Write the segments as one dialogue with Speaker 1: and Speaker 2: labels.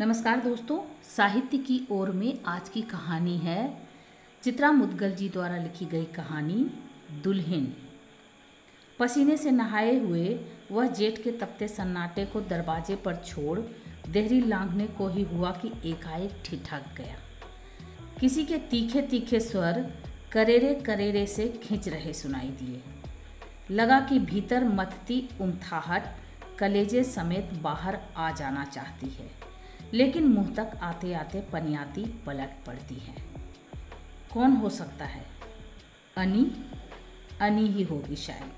Speaker 1: नमस्कार दोस्तों, साहित्य की ओर में आज की कहानी है चित्रा मुदगल जी द्वारा लिखी गई कहानी, दुल्हन। पसीने से नहाए हुए वह जेठ के तपते सन्नाटे को दरवाजे पर छोड़ देहरी लांघने को ही हुआ कि एकाएक ठिठक गया। किसी के तीखे तीखे स्वर करेरे करेरे से खींच रहे सुनाई दिए। लगा कि भीतर मथती उमथाहट, कलेजे समेत बाहर आ जाना चाहती है। लेकिन मुँह तक आते आते पनियाती पलट पड़ती है। कौन हो सकता है? अनी? अनी ही होगी शायद।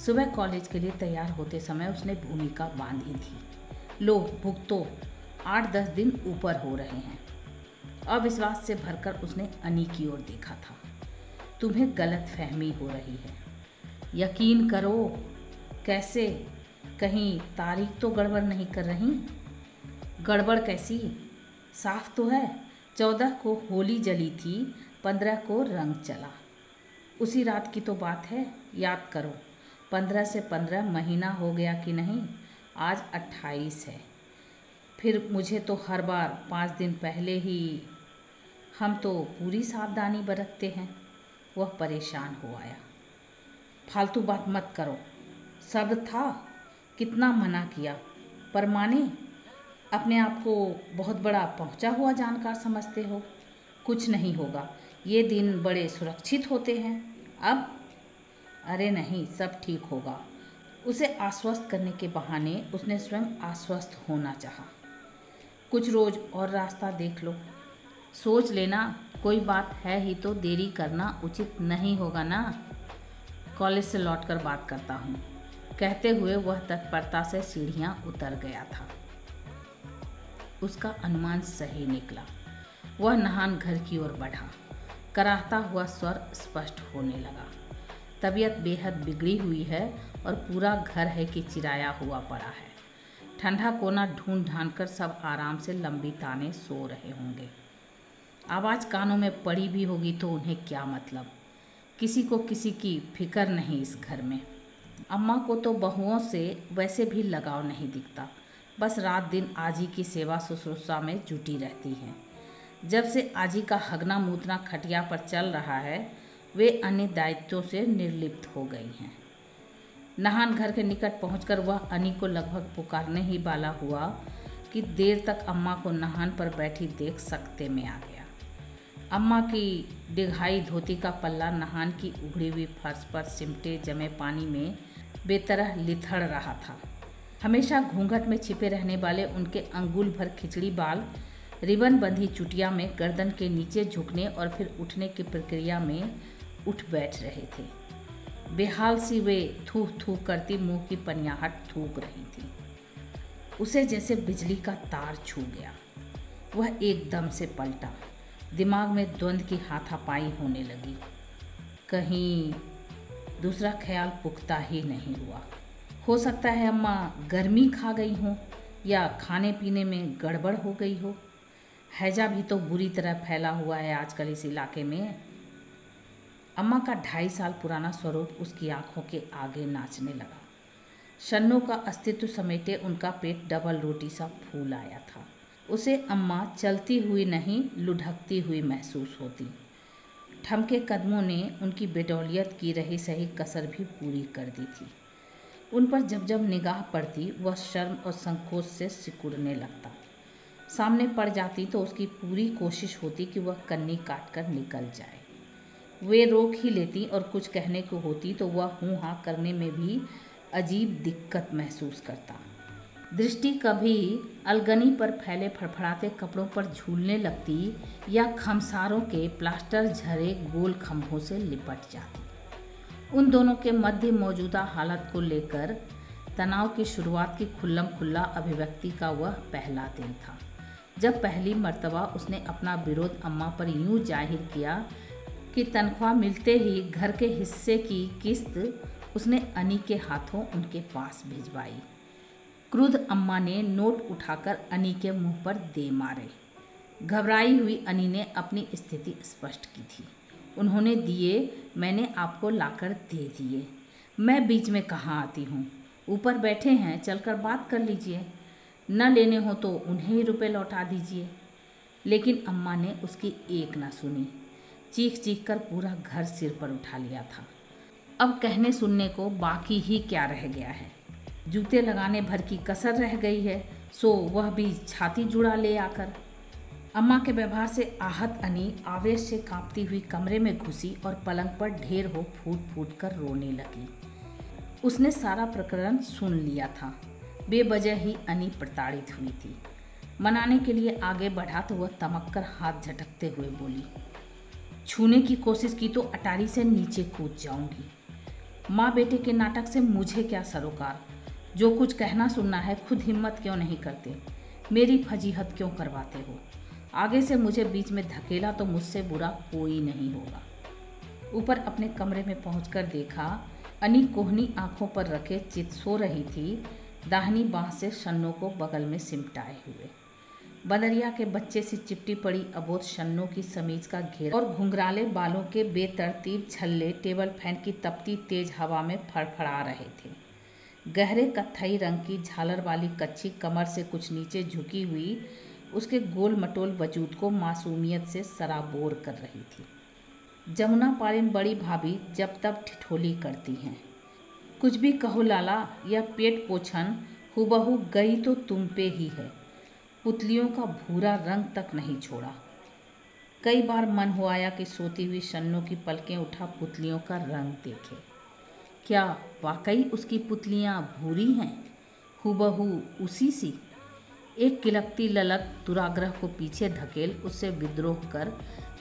Speaker 1: सुबह कॉलेज के लिए तैयार होते समय उसने भूमिका बांधी थी। लो भुगतो आठ दस दिन ऊपर हो रहे हैं। अविश्वास से भरकर उसने अनी की ओर देखा था। तुम्हें गलत फहमी हो रही है। यकीन करो, कैसे? कहीं तारीख तो गड़बड़ नहीं कर रही? गड़बड़ कैसी? साफ़ तो है। चौदह को होली जली थी, पंद्रह को रंग चला। उसी रात की तो बात है, याद करो। पंद्रह से पंद्रह महीना हो गया कि नहीं? आज अट्ठाईस है। फिर मुझे तो हर बार पाँच दिन पहले ही हम तो पूरी सावधानी बरतते हैं। वह परेशान हो आया। फालतू बात मत करो। सब था। कितना मना किया। पर माने अपने आप को बहुत बड़ा पहुँचा हुआ जानकार समझते हो। कुछ नहीं होगा। ये दिन बड़े सुरक्षित होते हैं। अब? अरे नहीं, सब ठीक होगा। उसे आश्वस्त करने के बहाने उसने स्वयं आश्वस्त होना चाहा। कुछ रोज़ और रास्ता देख लो। सोच लेना, कोई बात है ही तो देरी करना उचित नहीं होगा ना? कॉलेज से लौटकर बात करता हूँ। कहते हुए वह तत्परता से सीढ़ियाँ उतर गया था। उसका अनुमान सही निकला। वह नहान घर की ओर बढ़ा। कराहता हुआ स्वर स्पष्ट होने लगा। तबीयत बेहद बिगड़ी हुई है और पूरा घर है कि चिराया हुआ पड़ा है। ठंडा कोना ढूंढ ढांड कर सब आराम से लंबी ताने सो रहे होंगे। आवाज़ कानों में पड़ी भी होगी तो उन्हें क्या मतलब? किसी को किसी की फ़िक्र नहीं इस घर में। अम्मा को तो बहुओं से वैसे भी लगाव नहीं दिखता। बस रात दिन आजी की सेवा शुश्रूषा में जुटी रहती हैं। जब से आजी का हगना मूतना खटिया पर चल रहा है, वे अन्य दायित्वों से निर्लिप्त हो गई हैं। नहान घर के निकट पहुंचकर वह अनी को लगभग पुकारने ही वाला हुआ कि देर तक अम्मा को नहान पर बैठी देख सकते में आ गया। अम्मा की डिघाई धोती का पल्ला नहान की उघड़ी हुई फर्श पर सिमटे जमे पानी में बेतरह लिथड़ रहा था। हमेशा घूंघट में छिपे रहने वाले उनके अंगुल भर खिचड़ी बाल, रिबन बंधी चुटिया में गर्दन के नीचे झुकने और फिर उठने की प्रक्रिया में उठ बैठ रहे थे। बेहाल सी वे थूक थूक करती मुँह की पनियाहट थूक रही थी। उसे जैसे बिजली का तार छू गया। वह एकदम से पलटा। दिमाग में द्वंद्व की हाथापाई होने लगी। कहीं दूसरा ख्याल पुख्ता ही नहीं हुआ। हो सकता है अम्मा गर्मी खा गई हो या खाने पीने में गड़बड़ हो गई हो। हैजा भी तो बुरी तरह फैला हुआ है आजकल इस इलाके में। अम्मा का ढाई साल पुराना स्वरूप उसकी आँखों के आगे नाचने लगा। शन्नों का अस्तित्व समेटे उनका पेट डबल रोटी सा फूल आया था। उसे अम्मा चलती हुई नहीं, लुढ़कती हुई महसूस होती। ठमके कदमों ने उनकी बेडौलियत की रही सही कसर भी पूरी कर दी थी। उन पर जब जब निगाह पड़ती, वह शर्म और संकोच से सिकुड़ने लगता। सामने पड़ जाती तो उसकी पूरी कोशिश होती कि वह कन्नी काट कर निकल जाए। वे रोक ही लेती और कुछ कहने को होती तो वह हूँ हाँ करने में भी अजीब दिक्कत महसूस करता। दृष्टि कभी अलगनी पर फैले फड़फड़ाते कपड़ों पर झूलने लगती या खमसारों के प्लास्टर झरे गोल खम्भों से लिपट जाती। उन दोनों के मध्य मौजूदा हालत को लेकर तनाव की शुरुआत की खुल्लम खुल्ला अभिव्यक्ति का वह पहला दिन था। जब पहली मर्तबा उसने अपना विरोध अम्मा पर यूँ ज़ाहिर किया कि तनख्वाह मिलते ही घर के हिस्से की किस्त उसने अनी के हाथों उनके पास भिजवाई। क्रुद्ध अम्मा ने नोट उठाकर अनी के मुँह पर दे मारे। घबराई हुई अनी ने अपनी स्थिति स्पष्ट की थी। उन्होंने दिए, मैंने आपको लाकर दे दिए। मैं बीच में कहाँ आती हूँ? ऊपर बैठे हैं, चलकर बात कर लीजिए। न लेने हो तो उन्हें ही रुपये लौटा दीजिए। लेकिन अम्मा ने उसकी एक ना सुनी। चीख चीख कर पूरा घर सिर पर उठा लिया था। अब कहने सुनने को बाकी ही क्या रह गया है? जूते लगाने भर की कसर रह गई है, सो वह भी छाती जुड़ा ले आकर। अम्मा के व्यवहार से आहत अनी आवेश से कांपती हुई कमरे में घुसी और पलंग पर ढेर हो फूट फूट कर रोने लगी। उसने सारा प्रकरण सुन लिया था। बेवजह ही अनी प्रताड़ित हुई थी। मनाने के लिए आगे बढ़ा तो वह तमक कर हाथ झटकते हुए बोली, छूने की कोशिश की तो अटारी से नीचे कूद जाऊँगी। माँ बेटे के नाटक से मुझे क्या सरोकार? जो कुछ कहना सुनना है, खुद हिम्मत क्यों नहीं करते? मेरी फजीहत क्यों करवाते हो? आगे से मुझे बीच में धकेला तो मुझसे बुरा कोई नहीं होगा। ऊपर अपने कमरे में पहुंचकर देखा, अनी कोहनी आँखों पर रखे चित सो रही थी, दाहनी बाह से शन्नों को बगल में सिमटाए हुए। बदरिया के बच्चे से चिपटी पड़ी अबोध शन्नों की समीज का घेरा और घुंघराले बालों के बेतरतीब छल्ले टेबल फ़ैन की तपती तेज हवा में फड़फड़ा रहे थे। गहरे कत्थई रंग की झालर वाली कच्ची कमर से कुछ नीचे झुकी हुई उसके गोल मटोल वजूद को मासूमियत से सराबोर कर रही थी। जमुना पारिन बड़ी भाभी जब तब ठिठोली करती हैं। कुछ भी कहो लाला यह पेट पोछन, हुबहू गई तो तुम पे ही है। पुतलियों का भूरा रंग तक नहीं छोड़ा। कई बार मन हो आया कि सोती हुई शन्नों की पलकें उठा पुतलियों का रंग देखे। क्या वाकई उसकी पुतलियाँ भूरी हैं? हुबहू उसी सी एक किलकती ललक दुराग्रह को पीछे धकेल उससे विद्रोह कर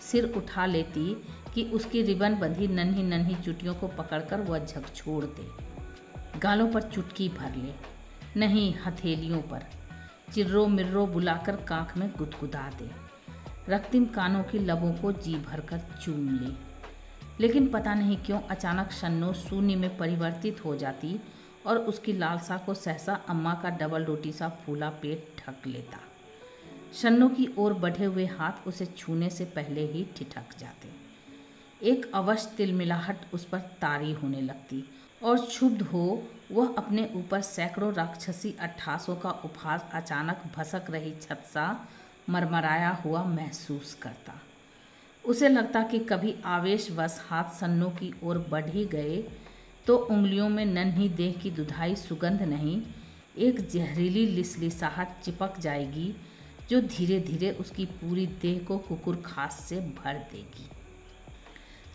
Speaker 1: सिर उठा लेती कि उसकी रिबन बंधी नन्ही नन्ही चुटियों को पकड़कर वह झक छोड़ दे। गालों पर चुटकी भर ले, नहीं हथेलियों पर चिर्रो मिर्रो बुलाकर कांख में गुदगुदा दे। रक्तिम कानों की लबों को जी भरकर चूम ले। लेकिन पता नहीं क्यों अचानक शन्नो शून्य में परिवर्तित हो जाती और उसकी लालसा को सहसा अम्मा का डबल रोटी सा फूला पेट ढक लेता। शन्नो की ओर बढ़े हुए हाथ उसे छूने से पहले ही ठिठक जाते। एक अवश्य तिलमिलाहट उस पर तारी होने लगती और क्षुब्ध हो वह अपने ऊपर सैकड़ों राक्षसी अट्ठासों का उपहास अचानक भसक रही छत सा मरमराया हुआ महसूस करता। उसे लगता कि कभी आवेश आवेशवश हाथ सन्नों की ओर बढ़ ही गए तो उंगलियों में नन्ही देह की दुधाई सुगंध नहीं, एक जहरीली लिसलिसाहट चिपक जाएगी, जो धीरे धीरे उसकी पूरी देह को कुकुर खास से भर देगी।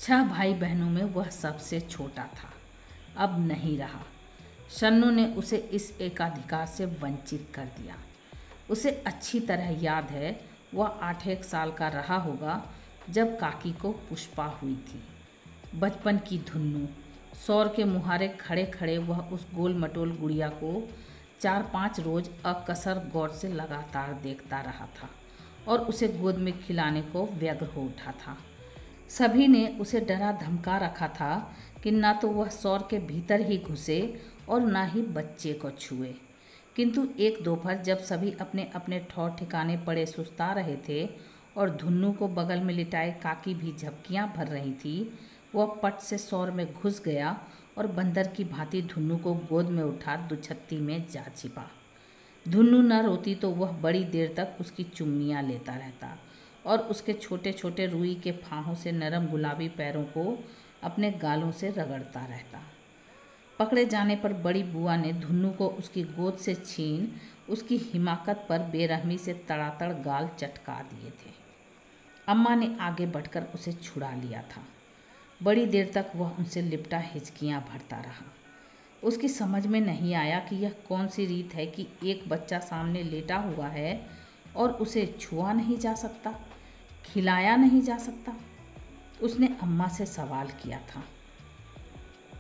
Speaker 1: छह भाई बहनों में वह सबसे छोटा था। अब नहीं रहा। शन्नू ने उसे इस एकाधिकार से वंचित कर दिया। उसे अच्छी तरह याद है, वह आठ एक साल का रहा होगा, जब काकी को पुष्पा हुई थी। बचपन की धुन्नू सौर के मुहारे खड़े खड़े वह उस गोल मटोल गुड़िया को चार पाँच रोज अकसर गौर से लगातार देखता रहा था और उसे गोद में खिलाने को व्यग्र हो उठा था। सभी ने उसे डरा धमका रखा था कि ना तो वह सौर के भीतर ही घुसे और ना ही बच्चे को छुए। किंतु एक दोपहर जब सभी अपने अपने ठौर ठिकाने पड़े सुस्ता रहे थे और धुन्नू को बगल में लिटाए काकी भी झपकियाँ भर रही थी वह पट से सौर में घुस गया और बंदर की भांति धुन्नू को गोद में उठा दुछत्ती में जा छिपा। धुन्नू न रोती तो वह बड़ी देर तक उसकी चुम्मियाँ लेता रहता और उसके छोटे छोटे रुई के फाहों से नरम गुलाबी पैरों को अपने गालों से रगड़ता रहता। पकड़े जाने पर बड़ी बुआ ने धुन्नू को उसकी गोद से छीन, उसकी हिमाकत पर बेरहमी से तड़ातड़ गाल चटका दिए थे। अम्मा ने आगे बढ़कर उसे छुड़ा लिया था। बड़ी देर तक वह उनसे लिपटा हिचकियाँ भरता रहा। उसकी समझ में नहीं आया कि यह कौन सी रीत है कि एक बच्चा सामने लेटा हुआ है और उसे छुआ नहीं जा सकता, खिलाया नहीं जा सकता। उसने अम्मा से सवाल किया था,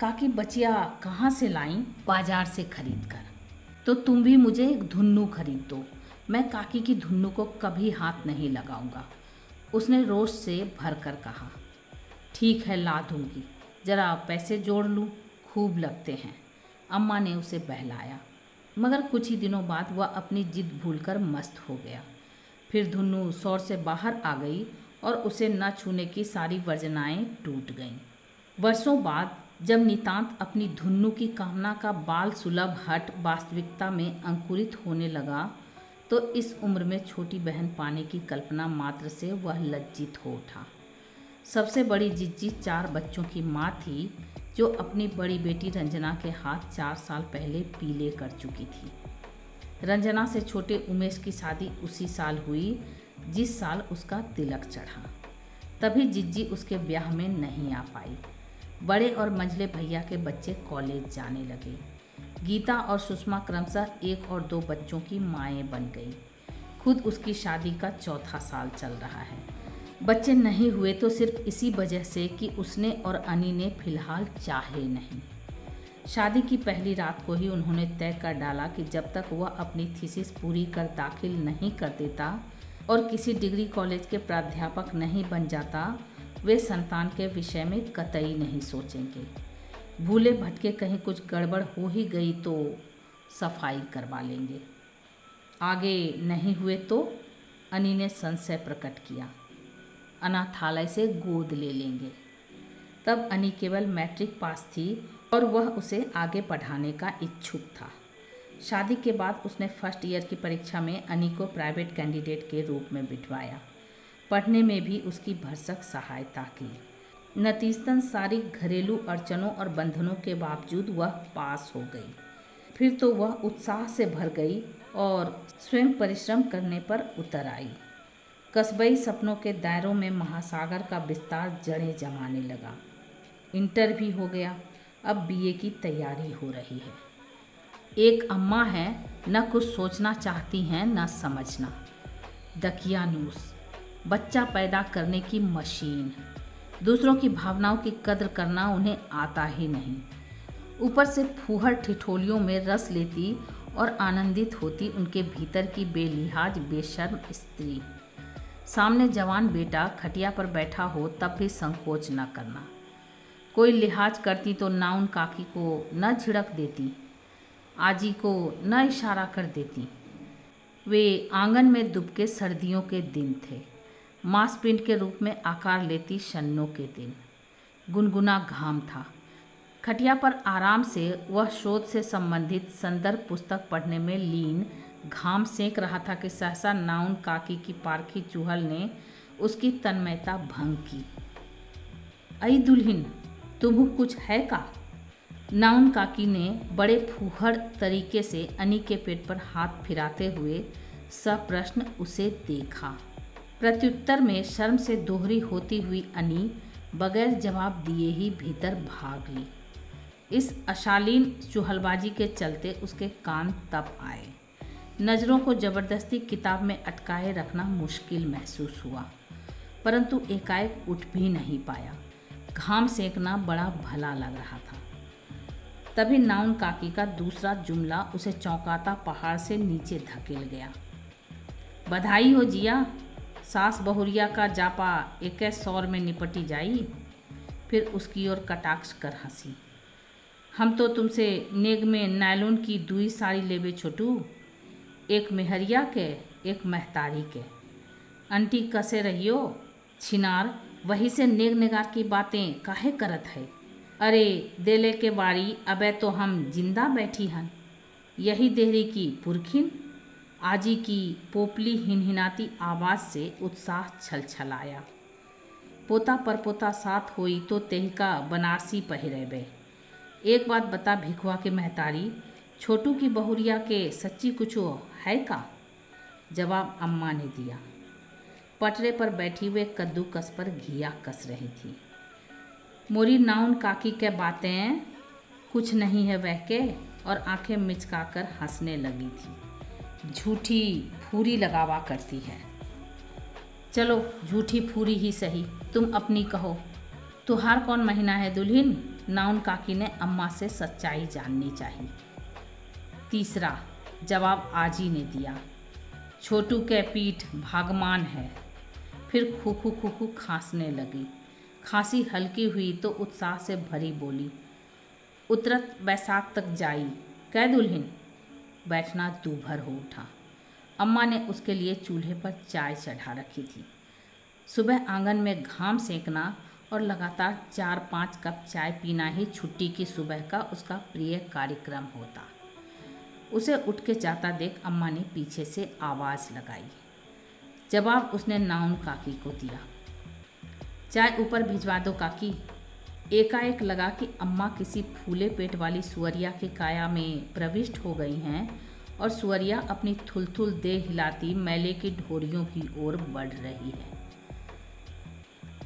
Speaker 1: काकी बचिया कहाँ से लाई बाज़ार से खरीद कर तो तुम भी मुझे एक धुन्नू खरीद दो। मैं काकी की धुन्नू को कभी हाथ नहीं लगाऊँगा। उसने रोश से भर कर कहा ठीक है, ला दूँगी। ज़रा पैसे जोड़ लूँ, खूब लगते हैं। अम्मा ने उसे बहलाया। मगर कुछ ही दिनों बाद वह अपनी जिद भूलकर मस्त हो गया। फिर धुन्नू शौर से बाहर आ गई और उसे न छूने की सारी वर्जनाएँ टूट गईं। वर्षों बाद जब नितांत अपनी धुन्नु की कामना का बाल सुलभ हट वास्तविकता में अंकुरित होने लगा तो इस उम्र में छोटी बहन पाने की कल्पना मात्र से वह लज्जित हो उठा। सबसे बड़ी जिज्जी चार बच्चों की माँ थी, जो अपनी बड़ी बेटी रंजना के हाथ चार साल पहले पीले कर चुकी थी। रंजना से छोटे उमेश की शादी उसी साल हुई, जिस साल उसका तिलक चढ़ा। तभी जिज्जी उसके ब्याह में नहीं आ पाई। बड़े और मंझले भैया के बच्चे कॉलेज जाने लगे। गीता और सुषमा क्रमशः एक और दो बच्चों की माएँ बन गई। खुद उसकी शादी का चौथा साल चल रहा है। बच्चे नहीं हुए तो सिर्फ़ इसी वजह से कि उसने और अनी ने फ़िलहाल चाहे नहीं। शादी की पहली रात को ही उन्होंने तय कर डाला कि जब तक वह अपनी थीसिस पूरी कर दाखिल नहीं कर देता और किसी डिग्री कॉलेज के प्राध्यापक नहीं बन जाता, वे संतान के विषय में कतई नहीं सोचेंगे। भूले भटके कहीं कुछ गड़बड़ हो ही गई तो सफ़ाई करवा लेंगे। आगे नहीं हुए तो अनी ने संशय प्रकट किया। अनाथालय से गोद ले लेंगे। तब अनी केवल मैट्रिक पास थी और वह उसे आगे पढ़ाने का इच्छुक था। शादी के बाद उसने फ़र्स्ट ईयर की परीक्षा में अनी को प्राइवेट कैंडिडेट के रूप में बिठवाया। पढ़ने में भी उसकी भरसक सहायता की। नतीजतन सारी घरेलू अड़चनों और बंधनों के बावजूद वह पास हो गई। फिर तो वह उत्साह से भर गई और स्वयं परिश्रम करने पर उतर आई। कस्बई सपनों के दायरों में महासागर का विस्तार जड़ें जमाने लगा। इंटर भी हो गया, अब बीए की तैयारी हो रही है। एक अम्मा है, न कुछ सोचना चाहती हैं, न समझना। दकियानूस बच्चा पैदा करने की मशीन। दूसरों की भावनाओं की कद्र करना उन्हें आता ही नहीं। ऊपर से फूहर ठिठोलियों में रस लेती और आनंदित होती उनके भीतर की बेलिहाज, बेशर्म स्त्री। सामने जवान बेटा खटिया पर बैठा हो तब भी संकोच न करना। कोई लिहाज करती तो नाउन काकी को न झिड़क देती, आजी को न इशारा कर देती। वे आँगन में दुबके सर्दियों के दिन थे। मांसपिंड के रूप में आकार लेती शन्नों के दिन। गुनगुना घाम था। खटिया पर आराम से वह शोध से संबंधित संदर्भ पुस्तक पढ़ने में लीन घाम सेक रहा था कि सहसा नाउन काकी की पारखी चूहल ने उसकी तन्मयता भंग की। अई दुल्हन तुम कुछ है का? नाउन काकी ने बड़े फूहड़ तरीके से अनी के पेट पर हाथ फिराते हुए सप्रश्न उसे देखा। प्रत्युत्तर में शर्म से दोहरी होती हुई अनी बगैर जवाब दिए ही भीतर भाग ली। इस अशालीन चूहलबाजी के चलते उसके कान तब आए। नज़रों को ज़बरदस्ती किताब में अटकाए रखना मुश्किल महसूस हुआ, परंतु एकाएक उठ भी नहीं पाया। घाम सेकना बड़ा भला लग रहा था। तभी नाउन काकी का दूसरा जुमला उसे चौंकाता पहाड़ से नीचे धकेल गया। बधाई हो जिया, सास बहुरिया का जापा एक सौर में निपटी जाई। फिर उसकी ओर कटाक्ष कर हँसी। हम तो तुमसे नेग में नायलून की दुई साड़ी लेबे छोटू। एक मेहरिया के, एक महतारी के। अंटी कसे रहियो? छिनार, वही से नेग नेगार की बातें काहे करत है? अरे, देले के बारी, अबे तो हम ज़िंदा बैठी हन। यही देहरी की पुरखिन? आजी की पोपली हिनहिनाती आवाज़ से उत्साह छल छलाया पोता पर पोता साथ होई तो तेहका बनारसी पहिरेबे। एक बात बता भिखवा के महतारी, छोटू की बहुरिया के सच्ची कुछो है का? जवाब अम्मा ने दिया। पटरे पर बैठी हुए कद्दू कस पर घिया कस रही थी। मोरी नाउन काकी के बातें, कुछ नहीं है वह के, और आँखें मिचकाकर हंसने लगी थी। झूठी फूरी लगावा करती है। चलो, झूठी फूरी ही सही। तुम अपनी कहो। तुहार कौन महीना है दुल्हन? नाउन काकी ने अम्मा से सच्चाई जाननी चाहिए। तीसरा जवाब आजी ने दिया। छोटू के पीठ भागमान है। फिर खूखू खूखू खांसने लगी। खांसी हल्की हुई तो उत्साह से भरी बोली, उतरत बैसाख तक जाई कै दुल्हन, बैठना दूभर हो उठा। अम्मा ने उसके लिए चूल्हे पर चाय चढ़ा रखी थी। सुबह आँगन में घाम सेकना और लगातार चार पाँच कप चाय पीना ही छुट्टी की सुबह का उसका प्रिय कार्यक्रम होता। उसे उठ के जाता देख अम्मा ने पीछे से आवाज़ लगाई। जवाब उसने नाउन काकी को दिया। चाय ऊपर भिजवा दो काकी। एकाएक लगा कि अम्मा किसी फूले पेट वाली सुअरिया के काया में प्रविष्ट हो गई हैं और सुअरिया अपनी थुलथुल देह हिलाती मैले की ढोरियों की ओर बढ़ रही है।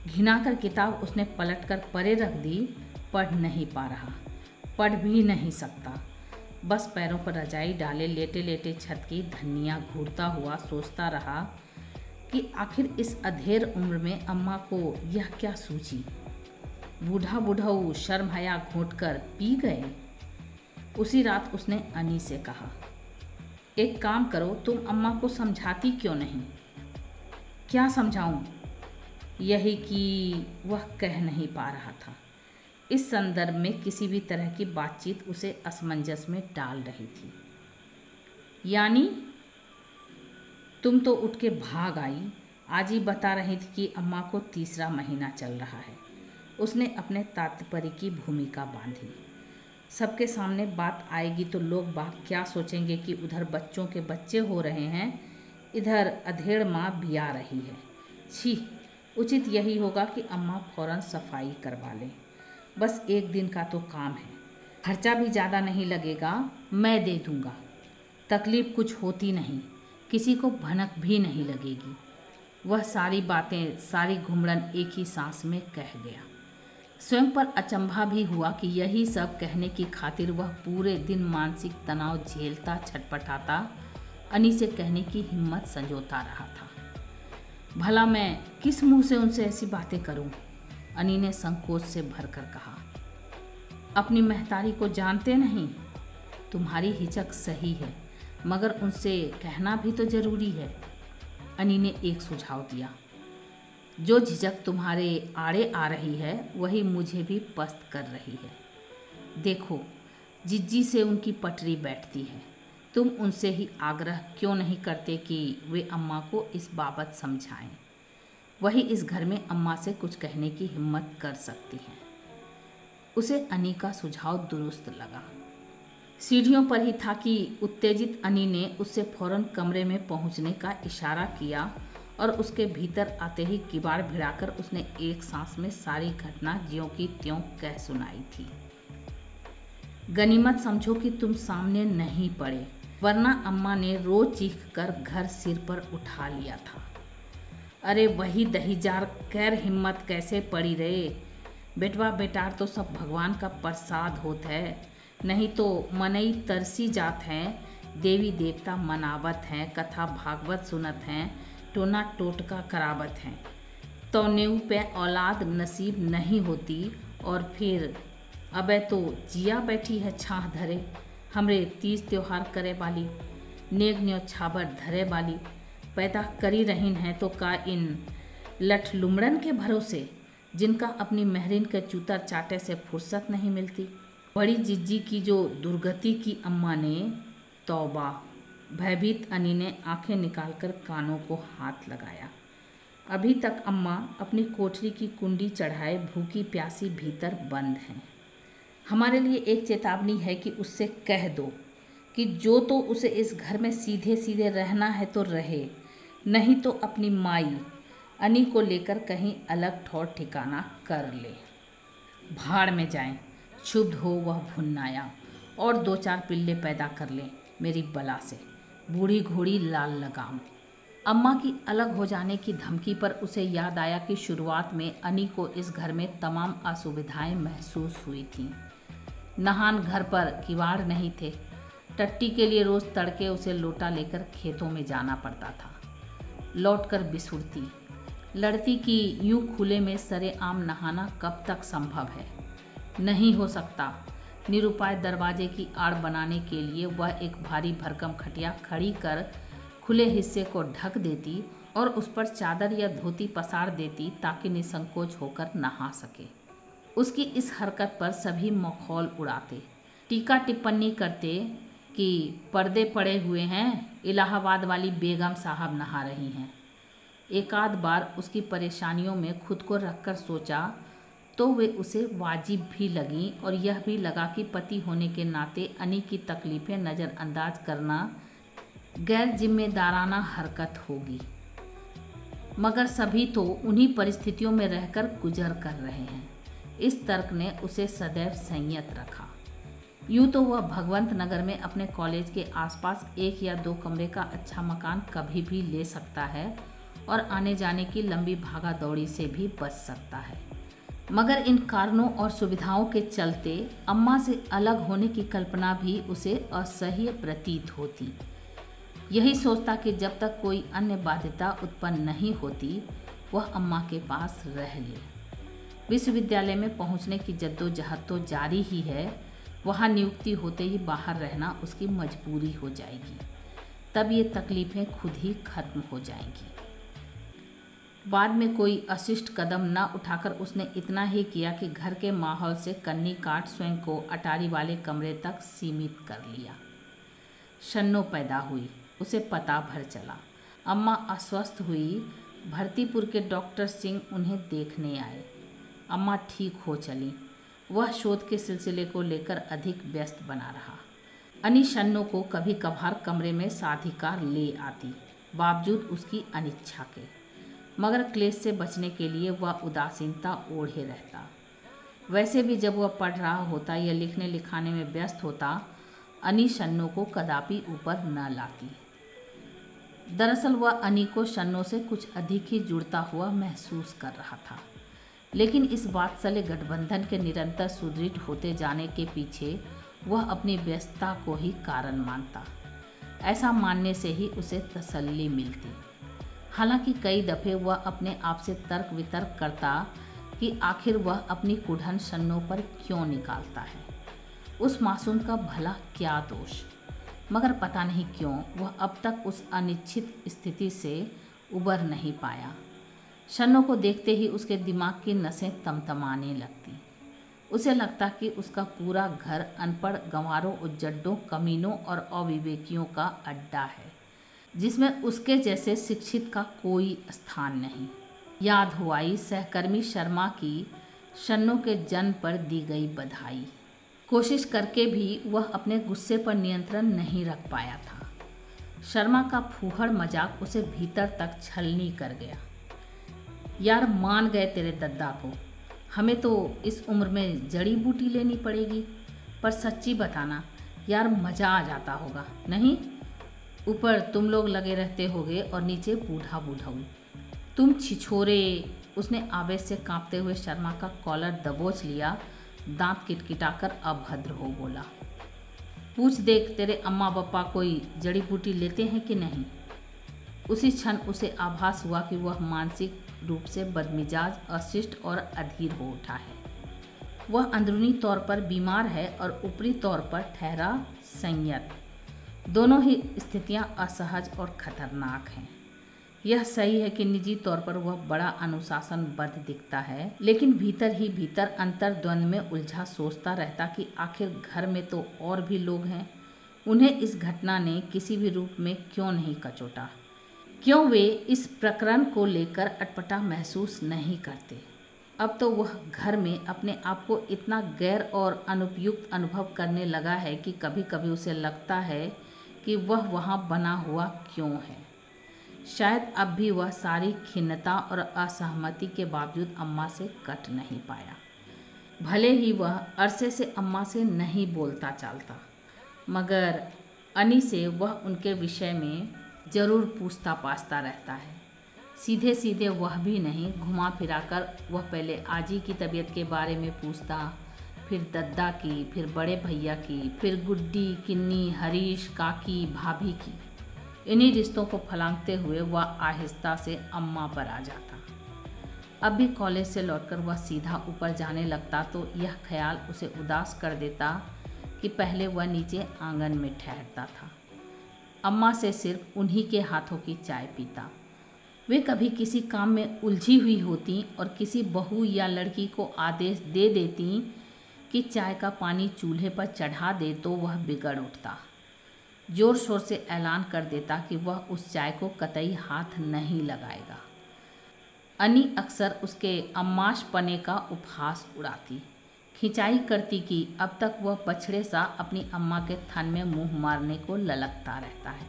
Speaker 1: घिनाकर किताब उसने पलटकर परे रख दी, पढ़ नहीं पा रहा, पढ़ भी नहीं सकता। बस पैरों पर रजाई डाले लेटे लेटे छत की धनिया घूरता हुआ सोचता रहा कि आखिर इस अधेर उम्र में अम्मा को यह क्या सूझी? बूढ़ा बूढ़ाऊ शर्म हया घोट कर पी गए। उसी रात उसने अनी से कहा, एक काम करो, तुम अम्मा को समझाती क्यों नहीं? क्या समझाऊं? यही कि वह कह नहीं पा रहा था। इस संदर्भ में किसी भी तरह की बातचीत उसे असमंजस में डाल रही थी। यानी, तुम तो उठ के भाग आई। आज ही बता रही थी कि अम्मा को तीसरा महीना चल रहा है। उसने अपने तात्पर्य की भूमिका बांधी। सबके सामने बात आएगी तो लोग बात क्या सोचेंगे कि उधर बच्चों के बच्चे हो रहे हैं, इधर अधेड़ माँ भी आ रही है। छी, उचित यही होगा कि अम्मा फ़ौरन सफ़ाई करवा लें। बस एक दिन का तो काम है। खर्चा भी ज़्यादा नहीं लगेगा, मैं दे दूँगा। तकलीफ़ कुछ होती नहीं, किसी को भनक भी नहीं लगेगी। वह सारी बातें, सारी घुमड़न एक ही सांस में कह गया। स्वयं पर अचंभा भी हुआ कि यही सब कहने की खातिर वह पूरे दिन मानसिक तनाव झेलता, छटपटाता अनी से कहने की हिम्मत संजोता रहा था। भला मैं किस मुँह से उनसे ऐसी बातें करूँ? अनी ने संकोच से भरकर कहा, अपनी महतारी को जानते नहीं? तुम्हारी हिचक सही है, मगर उनसे कहना भी तो ज़रूरी है। अनी ने एक सुझाव दिया, जो झिझक तुम्हारे आड़े आ रही है, वही मुझे भी पस्त कर रही है। देखो, जिज्जी से उनकी पटरी बैठती है। तुम उनसे ही आग्रह क्यों नहीं करते कि वे अम्मा को इस बाबत समझाएँ? वही इस घर में अम्मा से कुछ कहने की हिम्मत कर सकती हैं। उसे अनी का सुझाव दुरुस्त लगा। सीढ़ियों पर ही था कि उत्तेजित अनी ने उससे फ़ौरन कमरे में पहुँचने का इशारा किया और उसके भीतर आते ही किबाड़ भिड़ाकर उसने एक सांस में सारी घटना ज्यों की त्यों कह सुनाई थी। गनीमत समझो कि तुम सामने नहीं पड़े, वरना अम्मा ने रो चीख कर घर सिर पर उठा लिया था। अरे वही दहीजार कैर हिम्मत कैसे पड़ी रहे बेटवा बेटार तो सब भगवान का प्रसाद होता है। नहीं तो मनई तरसी जात हैं, देवी देवता मनावत हैं, कथा भागवत सुनत हैं, टोना टोटका करावत हैं। तो नेऊ पे औलाद नसीब नहीं होती और फिर अबे तो जिया बैठी है छाह धरे। हमरे तीज त्योहार करे वाली, नेग न्यो छाबर धरे वाली। पैदा करी रहीन हैं तो का इन लठ लुमड़न के भरोसे, जिनका अपनी महरीन के चूतर चाटे से फुर्सत नहीं मिलती। बड़ी जिज्जी की जो दुर्गति की अम्मा ने, तौबा, भयभीत अनी ने आँखें निकालकर कानों को हाथ लगाया। अभी तक अम्मा अपनी कोठरी की कुंडी चढ़ाए भूखी प्यासी भीतर बंद हैं। हमारे लिए एक चेतावनी है कि उससे कह दो कि जो तो उसे इस घर में सीधे सीधे रहना है तो रहे। नहीं तो अपनी माई अनी को लेकर कहीं अलग ठौर ठिकाना कर ले। भाड़ में जाएँ, क्षुब्ध हो वह भुन्नाया और दो चार पिल्ले पैदा कर लें मेरी बला से। बूढ़ी घोड़ी लाल लगाम। अम्मा की अलग हो जाने की धमकी पर उसे याद आया कि शुरुआत में अनी को इस घर में तमाम असुविधाएँ महसूस हुई थीं। नहान घर पर किवाड़ नहीं थे। टट्टी के लिए रोज़ तड़के उसे लोटा लेकर खेतों में जाना पड़ता था। लौटकर बिसुड़ती। लड़ती कि यूँ खुले में सरे आम नहाना कब तक संभव है? नहीं हो सकता। निरुपाय दरवाजे की आड़ बनाने के लिए वह एक भारी भरकम खटिया खड़ी कर खुले हिस्से को ढक देती और उस पर चादर या धोती पसार देती ताकि निसंकोच होकर नहा सके। उसकी इस हरकत पर सभी मखौल उड़ाते। टीका टिप्पणी करते कि पर्दे पड़े हुए हैं, इलाहाबाद वाली बेगम साहब नहा रही हैं। एकाध बार उसकी परेशानियों में खुद को रखकर सोचा तो वे उसे वाजिब भी लगीं और यह भी लगा कि पति होने के नाते अनी की तकलीफ़ें नज़रअंदाज करना गैर जिम्मेदाराना हरकत होगी। मगर सभी तो उन्हीं परिस्थितियों में रहकर गुजर कर रहे हैं। इस तर्क ने उसे सदैव संयत रखा। यूँ तो वह भगवंत नगर में अपने कॉलेज के आसपास एक या दो कमरे का अच्छा मकान कभी भी ले सकता है और आने जाने की लंबी भागा दौड़ी से भी बच सकता है। मगर इन कारणों और सुविधाओं के चलते अम्मा से अलग होने की कल्पना भी उसे असह्य प्रतीत होती। यही सोचता कि जब तक कोई अन्य बाध्यता उत्पन्न नहीं होती, वह अम्मा के पास रह ले। विश्वविद्यालय में पहुँचने की जद्दोजहद तो जारी ही है वहाँ नियुक्ति होते ही बाहर रहना उसकी मजबूरी हो जाएगी। तब ये तकलीफ़ें खुद ही खत्म हो जाएँगी। बाद में कोई अशिष्ट कदम न उठाकर उसने इतना ही किया कि घर के माहौल से कन्नी काट स्वयं को अटारी वाले कमरे तक सीमित कर लिया। शन्नो पैदा हुई, उसे पता भर चला। अम्मा अस्वस्थ हुई, भरतीपुर के डॉक्टर सिंह उन्हें देखने आए। अम्मा ठीक हो चली वह शोध के सिलसिले को लेकर अधिक व्यस्त बना रहा। अनी शन्नो को कभी कभार कमरे में साधिकार ले आती, बावजूद उसकी अनिच्छा के। मगर क्लेश से बचने के लिए वह उदासीनता ओढ़े रहता। वैसे भी जब वह पढ़ रहा होता या लिखने लिखाने में व्यस्त होता अनी शन्नो को कदापि ऊपर न लाती। दरअसल वह अनी को शन्नो से कुछ अधिक ही जुड़ता हुआ महसूस कर रहा था। लेकिन इस वात्सल्य गठबंधन के निरंतर सुदृढ़ होते जाने के पीछे, वह अपनी व्यस्तता को ही कारण मानता। ऐसा मानने से ही उसे तसल्ली मिलती। हालाँकि कई दफ़े वह अपने आप से तर्क वितर्क करता कि आखिर वह अपनी कुढ़न सन्नों पर क्यों निकालता है। उस मासूम का भला क्या दोष? मगर पता नहीं क्यों, वह अब तक उस अनिश्चित स्थिति से उबर नहीं पाया। शन्नों को देखते ही उसके दिमाग की नसें तमतमाने लगती। उसे लगता कि उसका पूरा घर अनपढ़ गंवारों, उज्जड्डों, कमीनों और अविवेकियों का अड्डा है, जिसमें उसके जैसे शिक्षित का कोई स्थान नहीं। याद हुआई, सहकर्मी शर्मा की शन्नों के जन्म पर दी गई बधाई। कोशिश करके भी वह अपने गुस्से पर नियंत्रण नहीं रख पाया था। शर्मा का फूहड़ मज़ाक उसे भीतर तक छलनी कर गया। यार मान गए तेरे दद्दा को। हमें तो इस उम्र में जड़ी बूटी लेनी पड़ेगी, पर सच्ची बताना, यार मज़ा आ जाता होगा, नहीं? ऊपर तुम लोग लगे रहते होगे और नीचे बूढ़ा बूढ़ाऊ तुम छिछोरे, उसने आवेश से कांपते हुए शर्मा का कॉलर दबोच लिया, दांत किटकिटाकर अभद्र हो बोला। पूछ देख तेरे अम्मा पप्पा कोई जड़ी बूटी लेते हैं कि नहीं? उसी क्षण उसे आभास हुआ कि वह मानसिक रूप से बदमिजाज, अशिष्ट और अधीर हो उठा है। वह अंदरूनी तौर पर बीमार है और ऊपरी तौर पर ठहरा संयत। दोनों ही स्थितियाँ असहज और खतरनाक हैं। यह सही है कि निजी तौर पर वह बड़ा अनुशासनबद्ध दिखता है, लेकिन भीतर ही भीतर अंतर्द्वंद में उलझा सोचता रहता कि आखिर घर में तो और भी लोग हैं। उन्हें इस घटना ने किसी भी रूप में क्यों नहीं कचोटा? क्यों वे इस प्रकरण को लेकर अटपटा महसूस नहीं करते? अब तो वह घर में अपने आप को इतना गैर और अनुपयुक्त अनुभव करने लगा है कि कभी कभी उसे लगता है कि वह वहाँ बना हुआ क्यों है। शायद अब भी वह सारी खिन्नता और असहमति के बावजूद अम्मा से कट नहीं पाया। भले ही वह अरसे से अम्मा से नहीं बोलता चालता मगर अनी से वह उनके विषय में ज़रूर पूछता पाछता रहता है। सीधे सीधे वह भी नहीं घुमा फिरा कर वह पहले आजी की तबीयत के बारे में पूछता, फिर दद्दा की, फिर बड़े भैया की, फिर गुड्डी, किन्नी, हरीश, काकी, भाभी की। इन्हीं रिश्तों को फलांगते हुए वह आहिस्ता से अम्मा पर आ जाता। अब भी कॉलेज से लौटकर वह सीधा ऊपर जाने लगता तो यह ख्याल उसे उदास कर देता कि पहले वह नीचे आँगन में ठहरता था। अम्मा से सिर्फ़ उन्हीं के हाथों की चाय पीता। वे कभी किसी काम में उलझी हुई होती और किसी बहू या लड़की को आदेश दे देती कि चाय का पानी चूल्हे पर चढ़ा दे तो वह बिगड़ उठता। ज़ोर शोर से ऐलान कर देता कि वह उस चाय को कतई हाथ नहीं लगाएगा। अनी अक्सर उसके अम्माश पने का उपहास उड़ाती। खिंचाई करती कि अब तक वह पछड़े सा अपनी अम्मा के थन में मुँह मारने को ललकता रहता है।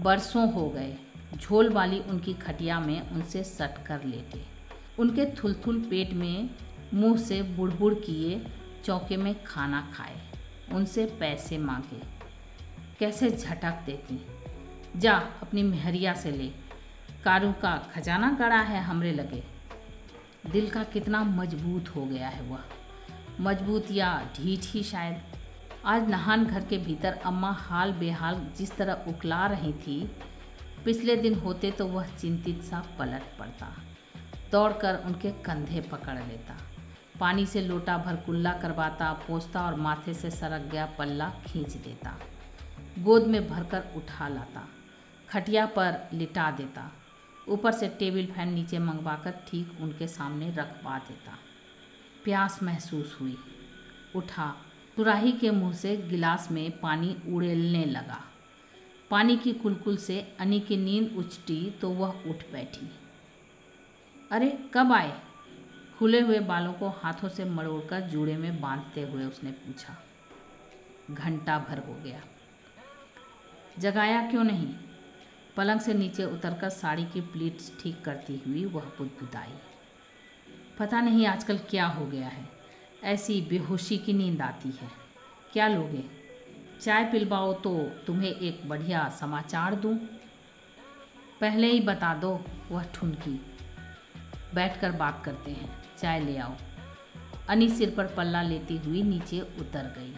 Speaker 1: बरसों हो गए। झोल वाली उनकी खटिया में उनसे सट कर लेटे। उनके थुलथुल पेट में मुँह से बुड़बुड़ किए चौके में खाना खाए। उनसे पैसे मांगे। कैसे झटक देती। जा, अपनी मेहरिया से ले। कारू का खजाना गड़ा है हमरे लगे। दिल का कितना मज़बूत हो गया है वह। मज़बूत या ढीठ ही शायद। आज नहान घर के भीतर अम्मा हाल बेहाल जिस तरह उकला रही थी, पिछले दिन होते तो वह चिंतित सा पलट पड़ता। दौड़कर उनके कंधे पकड़ लेता। पानी से लोटा भर कुल्ला करवाता पोछता और माथे से सरक गया पल्ला खींच देता। गोद में भरकर उठा लाता। खटिया पर लिटा देता। ऊपर से टेबल फ़ैन नीचे मंगवाकर ठीक उनके सामने रखवा देता। प्यास महसूस हुई। उठा, तुराही के मुँह से गिलास में पानी उड़ेलने लगा। पानी की कुलकुल से अनी की नींद उचटी तो वह उठ बैठी। अरे, कब आए? खुले हुए बालों को हाथों से मड़ोड़कर जूड़े में बांधते हुए उसने पूछा। घंटा भर हो गया। जगाया क्यों नहीं? पलंग से नीचे उतरकर साड़ी की प्लीट्स ठीक करती हुई वह बुदबुदाई। पता नहीं आजकल क्या हो गया है। ऐसी बेहोशी की नींद आती है। क्या लोगे? चाय पिलवाओ तो तुम्हें एक बढ़िया समाचार दूँ। पहले ही बता दो वह ठुनकी बैठकर बात करते हैं। चाय ले आओ। अनी सिर पर पल्ला लेती हुई नीचे उतर गई।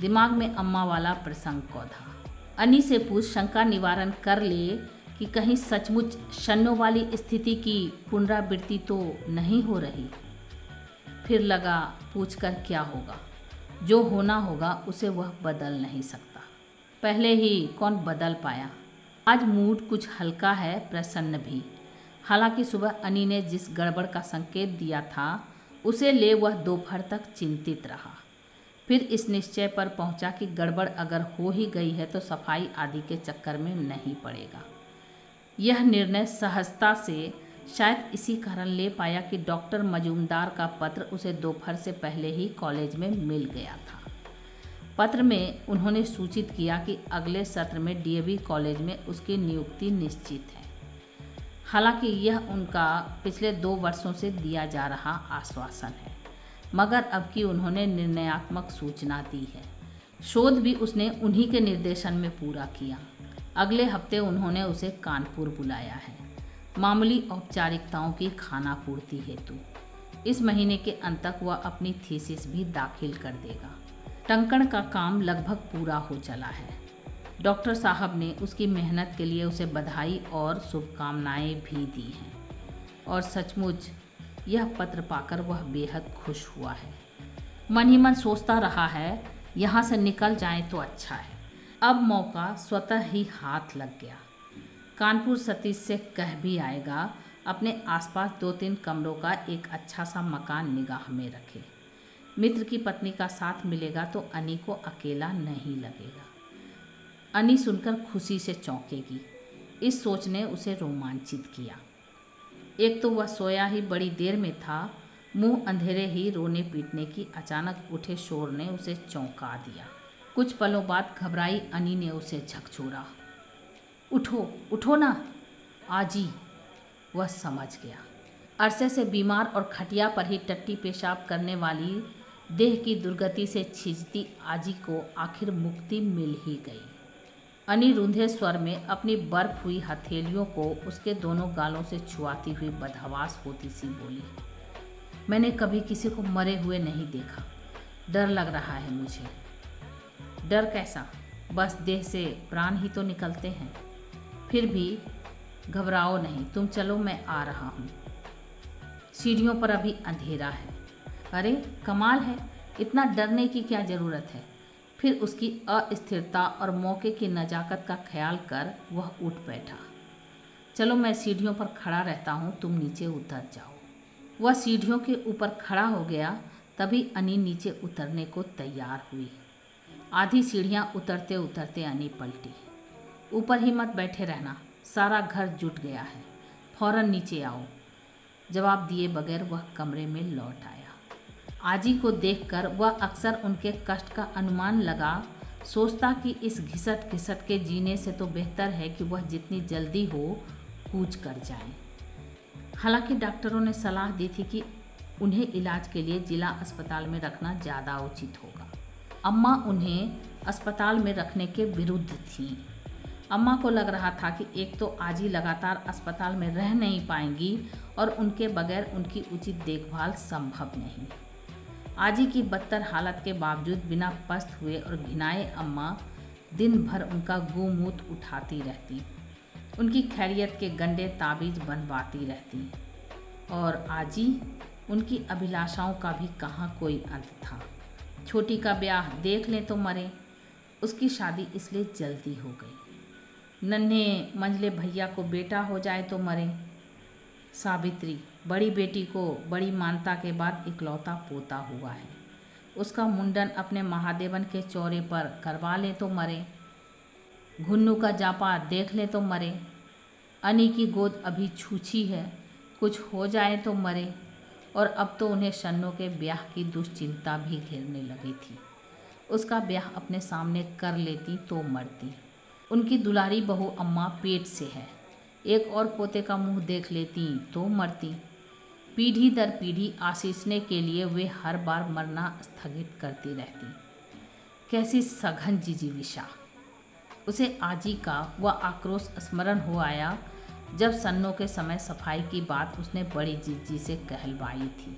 Speaker 1: दिमाग में अम्मा वाला प्रसंग कौधा अनी से पूछ, शंका निवारण कर ले कि कहीं सचमुच शन्नों वाली स्थिति की पुनरावृत्ति तो नहीं हो रही। फिर लगा, पूछकर क्या होगा? जो होना होगा, उसे वह बदल नहीं सकता। पहले ही कौन बदल पाया? आज मूड कुछ हल्का है, प्रसन्न भी। हालाँकि सुबह अनी ने जिस गड़बड़ का संकेत दिया था, उसे ले वह दोपहर तक चिंतित रहा। फिर इस निश्चय पर पहुँचा कि गड़बड़ अगर हो ही गई है तो सफ़ाई आदि के चक्कर में नहीं पड़ेगा। यह निर्णय सहजता से शायद इसी कारण ले पाया कि डॉक्टर मजूमदार का पत्र उसे दोपहर से पहले ही कॉलेज में मिल गया था। पत्र में उन्होंने सूचित किया कि अगले सत्र में डीएवी कॉलेज में उसकी नियुक्ति निश्चित है। हालाँकि यह उनका पिछले दो वर्षों से दिया जा रहा आश्वासन है, मगर अब की उन्होंने निर्णयात्मक सूचना दी है। शोध भी उसने उन्हीं के निर्देशन में पूरा किया। अगले हफ़्ते उन्होंने उसे कानपुर बुलाया है। मामूली औपचारिकताओं की खाना पूर्ति हेतु। इस महीने के अंत तक वह अपनी थीसिस भी दाखिल कर देगा। टंकण का काम लगभग पूरा हो चला है। डॉक्टर साहब ने उसकी मेहनत के लिए उसे बधाई और शुभकामनाएँ भी दी हैं। और सचमुच, यह पत्र पाकर वह बेहद खुश हुआ है। मन ही मन सोचता रहा है, यहाँ से निकल जाए तो अच्छा है। अब मौका स्वतः ही हाथ लग गया। कानपुर सतीश से कह भी आएगा, अपने आसपास दो तीन कमरों का एक अच्छा सा मकान निगाह में रखे। मित्र की पत्नी का साथ मिलेगा तो अनी को अकेला नहीं लगेगा। अनी सुनकर खुशी से चौंकेगी। इस सोच ने उसे रोमांचित किया। एक तो वह सोया ही बड़ी देर में था, मुँह अंधेरे ही रोने पीटने की अचानक उठे शोर ने उसे चौंका दिया। कुछ पलों बाद घबराई अनी ने उसे झकझोरा उठो उठो ना। आजी। वह समझ गया। अरसे से बीमार और खटिया पर ही टट्टी पेशाब करने वाली देह की दुर्गति से छिजती आजी को आखिर मुक्ति मिल ही गई। अनी रूंधे स्वर में अपनी बर्फ़ हुई हथेलियों को उसके दोनों गालों से छुआती हुई बदहवास होती सी बोली, मैंने कभी किसी को मरे हुए नहीं देखा। डर लग रहा है मुझे। डर कैसा? बस देह से प्राण ही तो निकलते हैं। फिर भी घबराओ नहीं, तुम चलो मैं आ रहा हूँ। सीढ़ियों पर अभी अंधेरा है। अरे, कमाल है। इतना डरने की क्या ज़रूरत है? फिर उसकी अस्थिरता और मौके की नज़ाकत का ख्याल कर वह उठ बैठा। चलो मैं सीढ़ियों पर खड़ा रहता हूँ, तुम नीचे उतर जाओ। वह सीढ़ियों के ऊपर खड़ा हो गया, तभी अनी नीचे उतरने को तैयार हुई। आधी सीढ़ियाँ उतरते उतरते अनी पलटी। ऊपर ही मत बैठे रहना, सारा घर जुट गया है। फ़ौरन नीचे आओ। जवाब दिए बगैर वह कमरे में लौट आया। आजी को देखकर वह अक्सर उनके कष्ट का अनुमान लगा, सोचता कि इस घिसट घिसट के जीने से तो बेहतर है कि वह जितनी जल्दी हो, कूच कर जाए। हालाँकि डॉक्टरों ने सलाह दी थी कि उन्हें इलाज के लिए जिला अस्पताल में रखना ज़्यादा उचित होगा अम्मा उन्हें अस्पताल में रखने के विरुद्ध थीं। अम्मा को लग रहा था कि एक तो आज ही लगातार अस्पताल में रह नहीं पाएँगी और उनके बगैर उनकी उचित देखभाल संभव नहीं। आजी की बदतर हालत के बावजूद बिना पस्त हुए और घिनाए अम्मा दिन भर उनका गोमूत उठाती रहती। उनकी खैरियत के गंडे ताबीज बनवाती रहती। और आजी उनकी अभिलाषाओं का भी कहाँ कोई अंत था। छोटी का ब्याह देख लें तो मरे। उसकी शादी इसलिए जल्दी हो गई। नन्हे मंझले भैया को बेटा हो जाए तो मरे। सावित्री, बड़ी बेटी को बड़ी मानता के बाद इकलौता पोता हुआ है। उसका मुंडन अपने महादेवन के चौरे पर करवा लें तो मरे। घुन्नू का जापा देख लें तो मरे। अनी की गोद अभी छूछी है। कुछ हो जाए तो मरे। और अब तो उन्हें शन्नो के ब्याह की दुश्चिंता भी घेरने लगी थी। उसका ब्याह अपने सामने कर लेती तो मरती। उनकी दुलारी बहू अम्मा पेट से है। एक और पोते का मुँह देख लेती तो मरती। पीढ़ी दर पीढ़ी आशीषने के लिए वे हर बार मरना स्थगित करती रहती। कैसी सघन जिजीविशा उसे आजी का वह आक्रोश स्मरण हो आया जब सन्नों के समय सफ़ाई की बात उसने बड़ी जिज्जी से कहलवाई थी।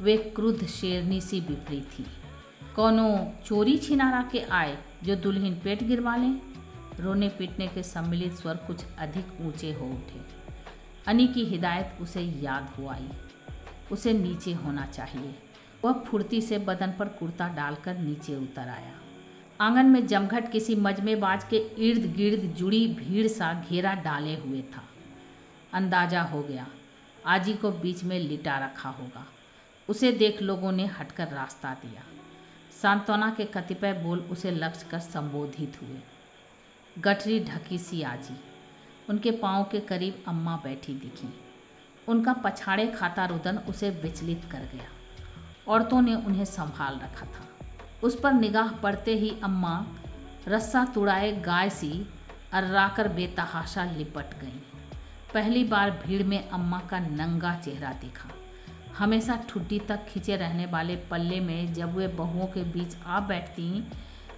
Speaker 1: वे क्रुद्ध शेरनी सी बिपरी थी। कौनो चोरी छिनारा के आए जो दुल्हन पेट गिरवा लें? रोने पीटने के सम्मिलित स्वर कुछ अधिक ऊँचे हो उठे। अनी की हिदायत उसे याद हो आई उसे नीचे होना चाहिए। वह फुर्ती से बदन पर कुर्ता डालकर नीचे उतर आया। आँगन में जमघट किसी मजमेबाज के इर्द गिर्द जुड़ी भीड़ सा घेरा डाले हुए था। अंदाज़ा हो गया, आजी को बीच में लिटा रखा होगा। उसे देख लोगों ने हटकर रास्ता दिया। सांत्वना के कतिपय बोल उसे लक्ष्य कर संबोधित हुए। गठरी ढकी सी आजी। उनके पाँव के करीब अम्मा बैठी दिखी। उनका पछाड़े खाता रुदन उसे विचलित कर गया। औरतों ने उन्हें संभाल रखा था। उस पर निगाह पड़ते ही अम्मा रस्सा तुड़ाए गाय सी अर्राकर बेतहाशा लिपट गईं। पहली बार भीड़ में अम्मा का नंगा चेहरा दिखा। हमेशा ठुड्डी तक खींचे रहने वाले पल्ले में जब वे बहुओं के बीच आ बैठती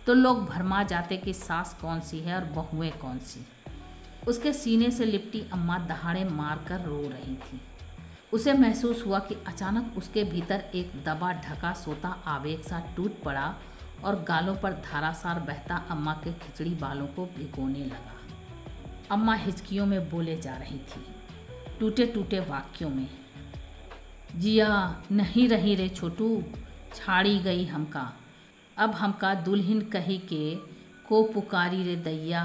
Speaker 1: तो लोग भरमा जाते कि सास कौन सी है और बहुएँ कौन सी। उसके सीने से लिपटी अम्मा दहाड़े मार कर रो रही थी। उसे महसूस हुआ कि अचानक उसके भीतर एक दबा, ढका, सोता, आवेग सा टूट पड़ा और गालों पर धारासार बहता अम्मा के खिचड़ी बालों को भिगोने लगा। अम्मा हिचकियों में बोले जा रही थी टूटे टूटे वाक्यों में, जिया नहीं रही रे छोटू, छाड़ी गई हमका, अब हमका दुल्हन कही के, को पुकारी रे दैया,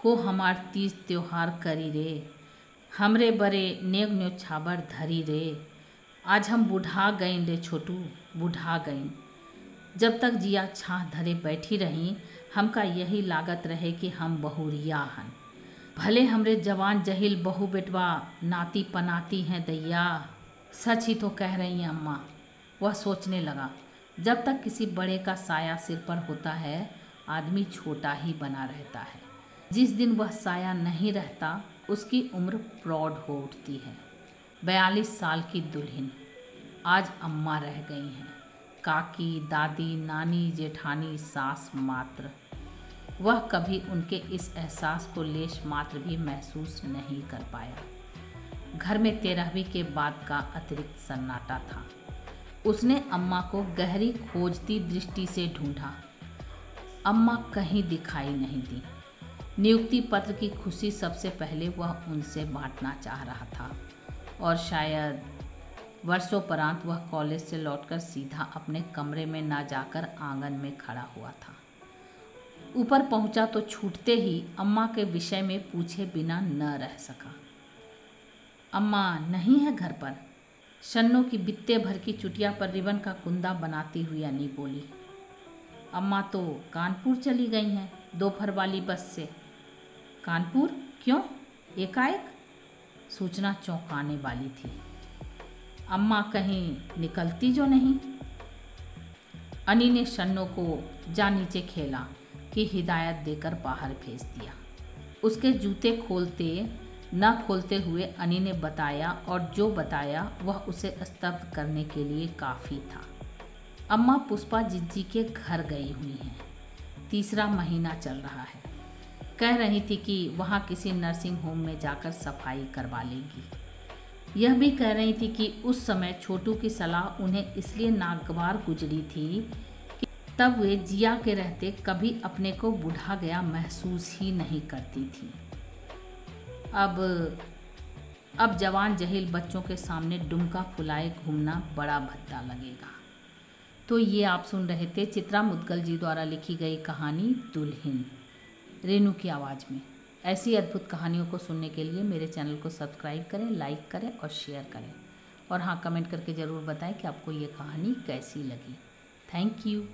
Speaker 1: को हमार तीज त्योहार करी रे हमरे बरे नेग न्यो छाबर धरी रे। आज हम बुढ़ा गईं रे छोटू, बुढ़ा गईं। जब तक जिया छाह धरे बैठी रही, हमका यही लागत रहे कि हम बहुरिया हन। भले हमरे जवान जहिल बहु बेटवा, नाती पनाती हैं दैया, सच ही तो कह रही हैं अम्मा। वह सोचने लगा, जब तक किसी बड़े का साया सिर पर होता है, आदमी छोटा ही बना रहता है। जिस दिन वह साया नहीं रहता, उसकी उम्र प्रौढ़ हो उठती है। बयालीस साल की दुल्हन। आज अम्मा रह गई हैं। काकी, दादी, नानी, जेठानी, सास मात्र। वह कभी उनके इस एहसास को लेश मात्र भी महसूस नहीं कर पाया। घर में तेरहवीं के बाद का अतिरिक्त सन्नाटा था। उसने अम्मा को गहरी खोजती दृष्टि से ढूंढा। अम्मा कहीं दिखाई नहीं दी। नियुक्ति पत्र की खुशी सबसे पहले वह उनसे बांटना चाह रहा था। और शायद वर्षों परांत वह कॉलेज से लौटकर सीधा अपने कमरे में ना जाकर आँगन में खड़ा हुआ था। ऊपर पहुँचा तो छूटते ही अम्मा के विषय में पूछे बिना न रह सका। अम्मा, नहीं है घर पर? शन्नों की बित्ते भर की चुटिया पर रिबन का कुंदा बनाती हुई अनी बोली, अम्मा तो कानपुर चली गई हैं, दोपहर वाली बस से। कानपुर? क्यों? एकाएक सूचना चौंकाने वाली थी। अम्मा कहीं निकलती जो नहीं। अनी ने शन्नो को जा नीचे खेला कि हिदायत देकर बाहर भेज दिया। उसके जूते खोलते, न खोलते हुए अनी ने बताया और जो बताया वह उसे स्तब्ध करने के लिए काफ़ी था। अम्मा पुष्पा जिज्जी के घर गई हुई हैं। तीसरा महीना चल रहा है। कह रही थी कि वहाँ किसी नर्सिंग होम में जाकर सफ़ाई करवा लेगी। यह भी कह रही थी कि उस समय छोटू की सलाह उन्हें इसलिए नागवार गुजरी थी कि तब वे जिया के रहते कभी अपने को बुढ़ा गया महसूस ही नहीं करती थी। अब अब जवान जहील बच्चों के सामने डुमका फुलाए घूमना बड़ा भद्दा लगेगा। तो ये आप सुन रहे थे चित्रा मुदगल जी द्वारा लिखी गई कहानी दुल्हन। रेनू की आवाज़ में। ऐसी अद्भुत कहानियों को सुनने के लिए मेरे चैनल को सब्सक्राइब करें, लाइक करें और शेयर करें। और हाँ कमेंट करके ज़रूर बताएँ कि आपको ये कहानी कैसी लगी। Thank you.